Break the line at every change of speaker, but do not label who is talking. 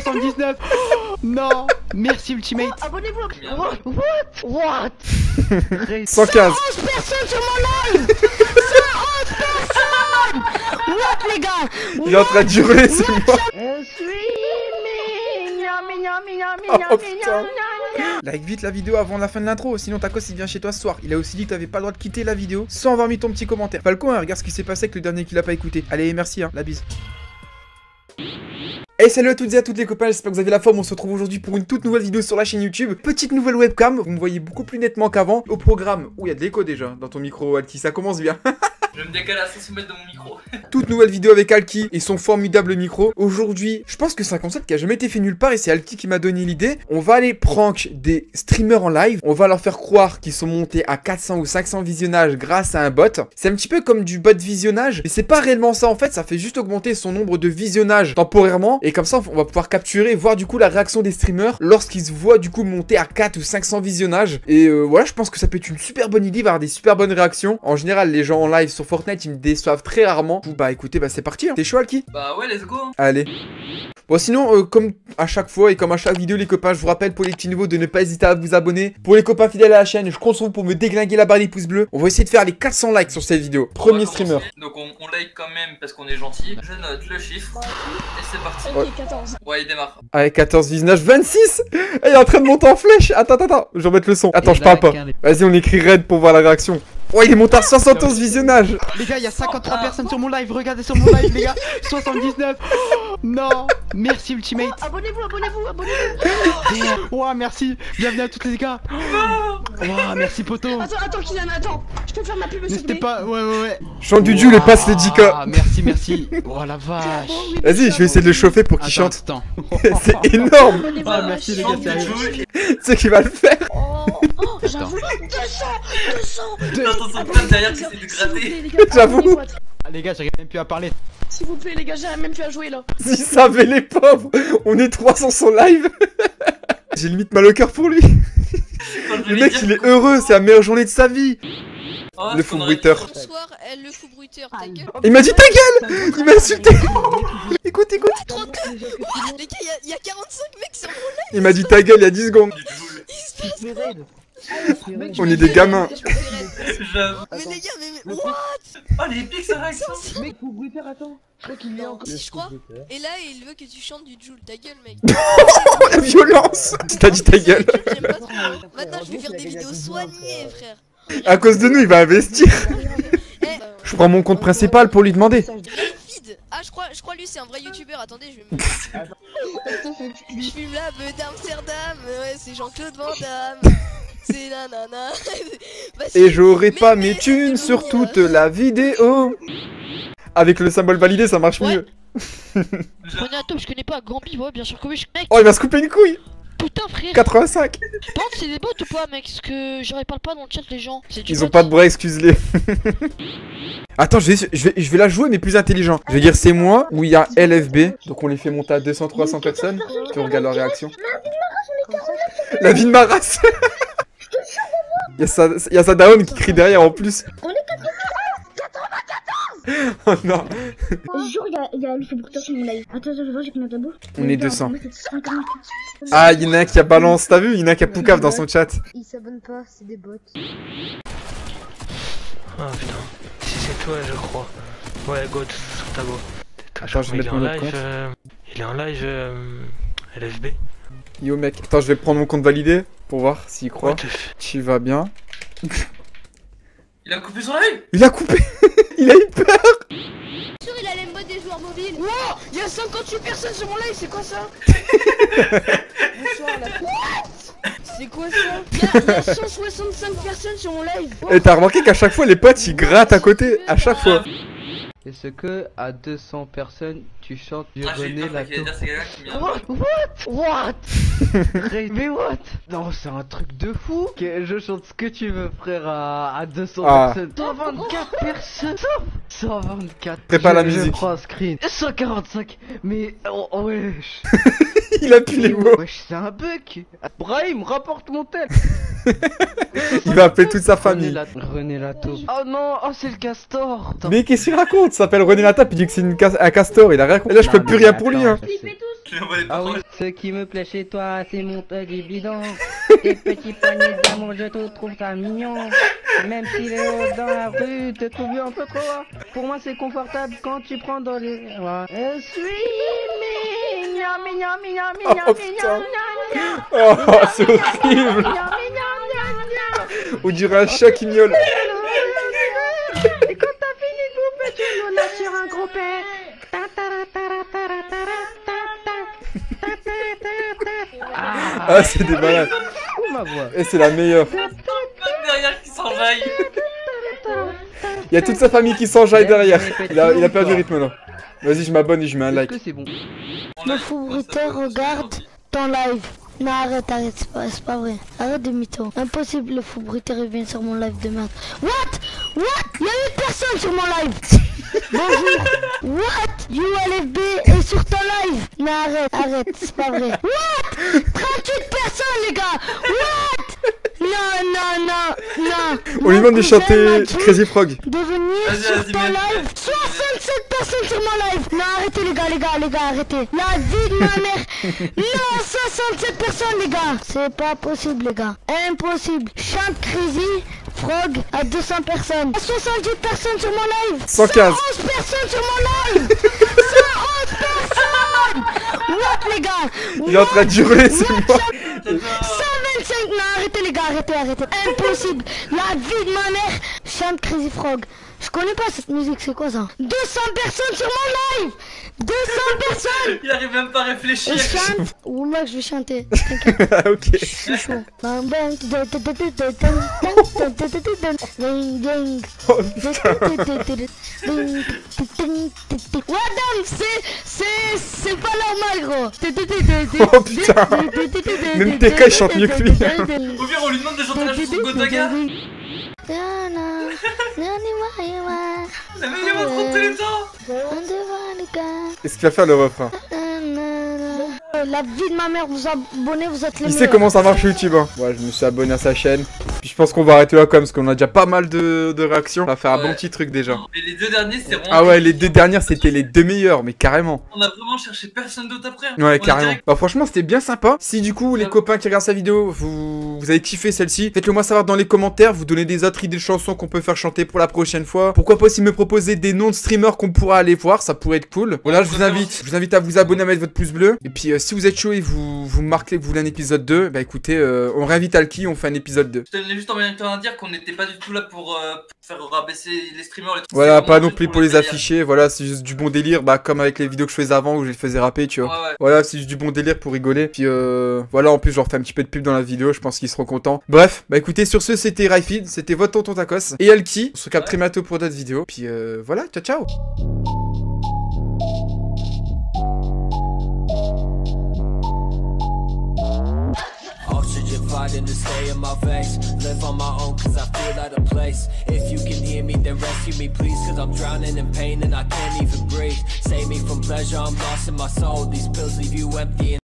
79 Non Merci Ultimate.
Abonnez-vous.
What? What? What
115
personnes sur mon live. 111 personnes. What les gars?
Il est en train de hurler, c'est moi
Je suis mignon, mignon, mignon,
Oh,
mignon, mignon.
Like vite la vidéo avant la fin de l'intro, sinon Tacos il vient chez toi ce soir. Il a aussi dit que t'avais pas le droit de quitter la vidéo sans avoir mis ton petit commentaire. Falco, hein, regarde ce qui s'est passé avec le dernier qui l'a pas écouté. Allez, merci, hein, la bise. Hey salut à toutes et à toutes les copains, j'espère que vous avez la forme, on se retrouve aujourd'hui pour une toute nouvelle vidéo sur la chaîne YouTube. Petite nouvelle webcam, vous me voyez beaucoup plus nettement qu'avant. Au programme, où il y a de l'écho déjà dans ton micro Alki, ça commence bien.
Je vais me décaler à 500 mètres de mon micro.
Toute nouvelle vidéo avec Alki et son formidable micro. Aujourd'hui, je pense que c'est un concept qui a jamais été fait nulle part et c'est Alki qui m'a donné l'idée. On va aller prank des streamers en live. On va leur faire croire qu'ils sont montés à 400 ou 500 visionnages grâce à un bot. C'est un petit peu comme du bot visionnage, mais c'est pas réellement ça en fait. Ça fait juste augmenter son nombre de visionnages temporairement et comme ça on va pouvoir capturer, voir du coup la réaction des streamers lorsqu'ils se voient du coup monter à 4 ou 500 visionnages. Et euh, voilà, je pense que ça peut être une super bonne idée, avoir des super bonnes réactions. En général, les gens en live sur Fortnite, ils me déçoivent très rarement. Bah écoutez, bah c'est parti. hein. T'es chaud Alki?
Bah ouais, let's go. hein.
Allez. Bon sinon, euh, comme à chaque fois et comme à chaque vidéo les copains, je vous rappelle pour les petits nouveaux de ne pas hésiter à vous abonner. Pour les copains fidèles à la chaîne, je compte sur vous pour me déglinguer la barre des pouces bleus. On va essayer de faire les 400 likes sur cette vidéo. Premier streamer.
Donc on, on like quand même parce qu'on est gentil. Je note le chiffre. Et c'est parti.
Ouais.
Ok, 14.
Ouais, il démarre.
Avec 14 visionnages, 26 Eh, Il est en train de monter en flèche Attends, attends, attends, je vais remettre le son. Attends, je parle pas. Vas-y, on écrit raid pour voir la réaction. Ouais, il est monté à 71 visionnages.
Les gars, il y a 53 personnes sur mon live, regardez sur mon live les gars. 79 Non. Merci Ultimate.
Abonnez-vous, abonnez-vous, abonnez-vous.
Ouah, merci. Bienvenue à tous les gars. Ouah, merci poto
Attends, attends, Kylian, attends. Je peux faire ma pub, plaît
pas, ouais, ouais, ouais.
Chante du Jules et passe les 10k
Ah, merci, merci. Oh la vache.
Vas-y, je vais essayer de le chauffer pour qu'il chante. C'est énorme.
Ah, merci les gars, sérieux
sais qu'il va le faire
Oh, j'avoue 200 200
Attends, son pote derrière qui de gratter.
J'avoue.
Ah, les gars, j'arrive même plus à parler.
S'il vous plaît, les gars, j'ai même plus à jouer là.
S'ils savaient les pauvres On est 300 son live. J'ai limite mal au cœur pour lui. Le mec il est heureux, c'est la meilleure journée de sa vie.
Oh,
Le fou bruiteur.
Bonsoir, elle le fou bruiteur, ta gueule.
Il m'a dit ta gueule Il m'a insulté. Écoute, écoute.
Les gars, y'a y a 45 mecs sur mon live,
Il m'a dit ta gueule il y a 10 secondes.
Il se passe
On est des gamins
J'avoue.
Mais les gars, mais, what?
Oh, les pics, sa réaction.
Mec, attends. Je crois qu'il est encore.
Si, je crois. Et là, il veut que tu chantes du Joule, ta gueule, mec.
Oh la violence Tu t'as dit ta gueule
J'aime pas trop. Maintenant, je vais faire des vidéos soignées, frère.
À cause de nous il va investir
Eh,
Je prends mon compte principal pour lui demander
vide. Ah, je crois, je crois lui, c'est un vrai youtubeur. Attendez, je vais me. Je fume la beuh d'Amsterdam. Ouais, c'est Jean-Claude Van Damme. C'est nanana. Bah,
Et j'aurai pas mes thunes sur toute la vidéo Avec le symbole validé ça marche
Ouais.
mieux
Prenez un top, je connais pas. Gambi, ouais, bien sûr que oui, je mec.
Oh il va se couper une couille
Putain, frère.
85
Par contre, c'est des bots ou pas, mec? Parce que j'aurais parle pas dans le chat, les gens?
Ils ont pas de bras, excuse-les. Attends, je vais, je, vais, je vais la jouer, mais plus intelligent. Je vais dire c'est moi, où il y a LFB. Donc on les fait monter à 200-300 personnes. Tu regardes leur réaction. La vie de ma race Il y a sa, il y a sa daronne qui crie derrière en plus. Oh non,
Jour, il y a, il y a le sur mon live. Attends, attends, je vois, j'ai combien d'abos
on est 200.
Moi, c'est 50.
Ah, il y en a un qui a balance, t'as vu Il y en a un qui a Poucave dans son chat.
Ils s'abonnent pas, c'est des bots.
Ah putain. Si c'est toi, je crois. Ouais, God, sur ta
Attends, je vais mettre
il est en
mon autre compte.
euh, Il est en live euh, LFB.
Yo mec, attends, je vais prendre mon compte validé pour voir s'il croit.
What
Tu vas bien.
Il a coupé son live.
Il a coupé Il a eu peur
sûr, il a les modes des joueurs mobiles. Wow, il y a 58 personnes sur mon live, c'est quoi ça? Bonsoir, la C'est quoi ça? Il y, a- il y a 165 personnes sur mon live.
Et t'as remarqué qu'à chaque fois les potes ils grattent à côté, à chaque fois.
Est-ce que à 200 personnes tu chantes du
Ah,
René. What? What? Mais what? Non, c'est un truc de fou que Je chante ce que tu veux, frère, à, à 200
Ah.
personnes. 124 personnes 124
Prépare la
Je
musique.
prends un screen. 145 Mais, oh, oh, wesh
Il a plus les mots.
Wesh, c'est un bug. Brahim, rapporte mon tel.
Il va appeler toute sa
René
famille.
René la taupe. Oh non, oh c'est le castor. Attends.
Mais qu'est-ce qu'il raconte? Il s'appelle René Latape, il dit que c'est une cas- un castor, il a rien compris. Là, je
Non,
peux plus rien pour lui, hein.
Ah oui, ce qui me plaît chez toi, c'est mon tuggy bidon. Tes petits paniers d'amour, je te trouve ça mignon. Même si les autres dans la rue te trouvent un peu trop. haut. Pour moi, c'est confortable quand tu prends dans les. Ouais. Je suis mignon, mignon, mignon, mignon,
Oh,
mignon,
putain.
mignon,
Oh, c'est horrible. On dirait un chat qui miaule.
Et quand t'as fini de bouffer, tu nous lâches sur un gros père. Ta ta ra ta ra ta ra ta ra ta ta. Ta ta ta ta. Ah,
c'est des malades.
Où ma voix
Et c'est la meilleure.
Derrière qui s'enjaille.
Il y a toute sa famille qui s'enjaille derrière. Il a, il a perdu le rythme là. Vas-y, je m'abonne et je mets un like.
c'est bon
Le foubriteur regarde ton live. Non, arrête, arrête, c'est pas, vrai. Arrête de mytho. Impossible, le foubriteur il vient sur mon live de merde. What? What? Il y a une personne sur mon live Bonjour What? ULFB est sur ton live Non, arrête, arrête, c'est pas vrai. What? 38 personnes, les gars. What? Non, non, non, non.
On lui demande de chanter Crazy Frog.
de venir
Vas-y,
sur
vas-y,
ton live. 67 personnes sur mon live. Non arrêtez les gars, les gars, les gars, arrêtez. La vie de ma mère. Non 67 personnes les gars. C'est pas possible les gars. Impossible. Chante Crazy Frog à 200 personnes. 70 personnes sur mon live.
115.
111 personnes sur mon live. 111 personnes What les gars?
Il est en train de hurler, c'est moi.
J'adore.
125 Non arrêtez les gars, arrêtez, arrêtez. Impossible. La vie de ma mère. Chante Crazy Frog Je connais pas cette musique, c'est quoi ça? 200 personnes sur mon live 200 personnes
Il arrive même pas à réfléchir.
Je chante Ou là je vais chanter
Ah, ok.
Je suis chaud Bang, bang, Ding, ding.
Oh putain.
Madame, c'est, c'est, c'est pas normal, gros.
Oh, putain. Même TK, il chante mieux que lui.
Au pire, on lui demande de chanter la chanson de Gotaga. La meilleure intro de tous les temps.
Est-ce qu'il va faire le refrain
La vie de ma mère, vous abonnez, vous êtes les
Il sait comment ça marche YouTube. Hein. Ouais, je me suis abonné à sa chaîne. Puis je pense qu'on va arrêter là quand même parce qu'on a déjà pas mal de, de réactions. On va faire un bon petit truc déjà.
Mais les deux derniers, c'est vraiment.
Ah ouais, les deux dernières c'était les deux meilleures, mais carrément.
On a vraiment cherché personne d'autre après. On
Ouais,
a
carrément. Bah franchement, c'était bien sympa. Si du coup, les
Ouais.
copains qui regardent sa vidéo, vous, vous avez kiffé celle-ci, faites-le moi savoir dans les commentaires. Vous donnez des autres idées de chansons qu'on peut faire chanter pour la prochaine fois. Pourquoi pas aussi me proposer des noms de streamers qu'on pourra aller voir, ça pourrait être cool. Voilà, je vous invite, je vous invite à vous abonner, à mettre votre pouce bleu. Et puis, euh, si vous êtes chaud et vous vous marquez que vous voulez un épisode 2, bah écoutez, euh, on réinvite Alki, on fait un épisode 2.
Juste en même temps à dire qu'on n'était pas du tout là pour, euh, pour faire rabaisser les streamers. Les.
Voilà, pas non plus pour les afficher. Voilà, c'est juste du bon délire, bah comme avec les vidéos que je faisais avant où je les faisais rapper, tu vois.
Ouais, ouais.
Voilà, c'est juste du bon délire pour rigoler. Puis euh, voilà, en plus, je leur fais un petit peu de pub dans la vidéo. Je pense qu'ils seront contents. Bref, bah écoutez, sur ce, c'était Raifid, c'était votre tonton Tacos et Alki. On se capte très bientôt pour d'autres vidéos. Puis euh, voilà, ciao ciao.
Oxygen to stay in my veins. Live on my own cause I feel out of place. If you can hear me, then rescue me, please. Cause I'm drowning in pain and I can't even breathe. Save me from pleasure, I'm lost in my soul. These pills leave you empty.